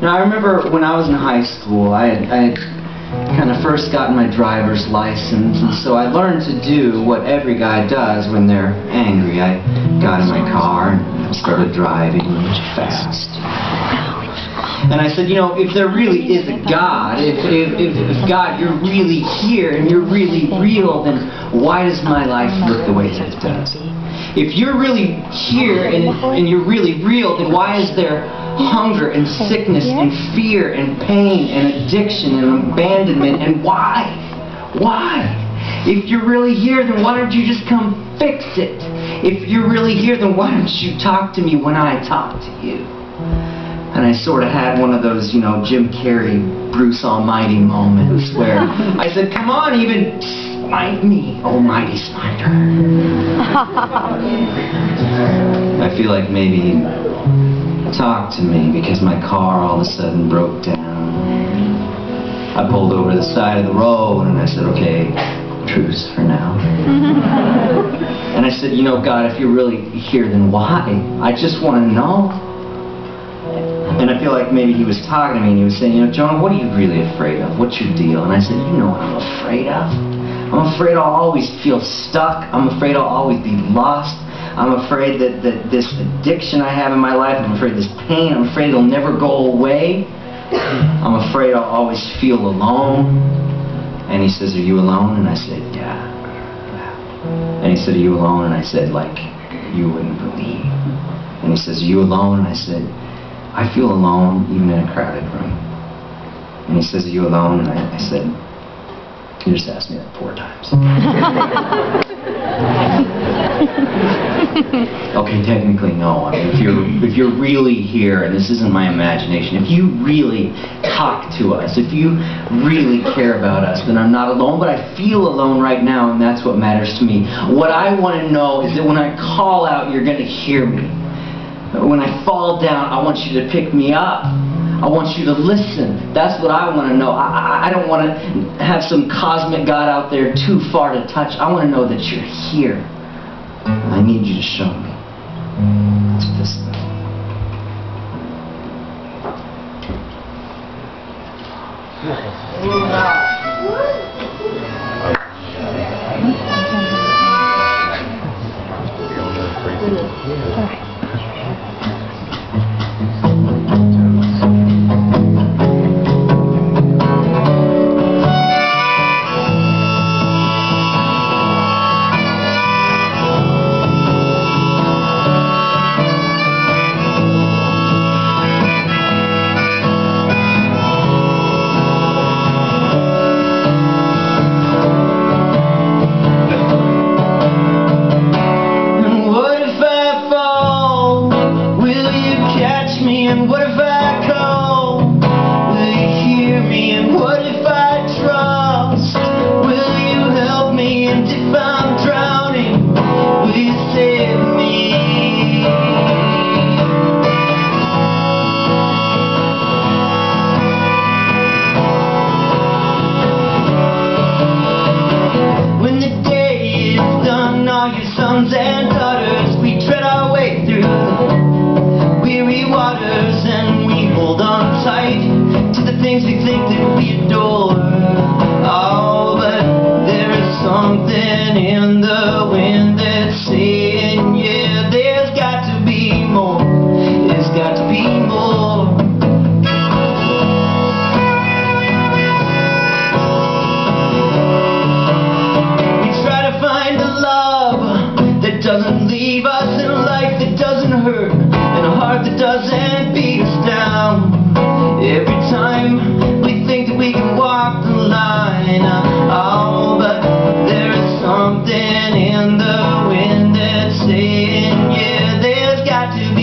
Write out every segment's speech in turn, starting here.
Now, I remember when I was in high school, I had, I had kind of first gotten my driver's license, and so I learned to do what every guy does when they're angry. I got in my car and started driving fast. And I said, you know, if there really is a God, if, if, if, God, you're really here and you're really real, then why does my life look the way that it does? If you're really here and, and you're really real, then why is there hunger and sickness and fear and pain and addiction and abandonment and why? Why? If you're really here, then why don't you just come fix it? If you're really here, then why don't you talk to me when I talk to you? And I sort of had one of those, you know, Jim Carrey, Bruce Almighty moments where I said, come on, even smite me, almighty smiter. I feel like maybe talk to me because my car all of a sudden broke down. I pulled over to the side of the road and I said, okay, truce for now. and I said, you know, God, if you're really here, then why? I just want to know. And I feel like maybe he was talking to me and he was saying, you know, Jonah, what are you really afraid of? What's your deal? And I said, you know what I'm afraid of? I'm afraid I'll always feel stuck. I'm afraid I'll always be lost. I'm afraid that, that this addiction I have in my life, I'm afraid this pain, I'm afraid it'll never go away. I'm afraid I'll always feel alone. And he says, are you alone? And I said, yeah. And he said, are you alone? And I said, like, you wouldn't believe. And he says, are you alone? And I said, I feel alone even in a crowded room. And he says, are you alone? And I, I said, you just asked me that four times. okay, technically no. I mean, if you're if you're really here, and this isn't my imagination, if you really talk to us, if you really care about us, then I'm not alone. But I feel alone right now, and that's what matters to me. What I want to know is that when I call out, you're going to hear me. When I fall down, I want you to pick me up. I want you to listen. That's what I want to know. I, I, I don't want to have some cosmic God out there too far to touch. I want to know that you're here. I need you to show me. That's this.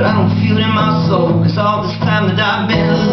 But I don't feel it in my soul. Cause all this time that I've been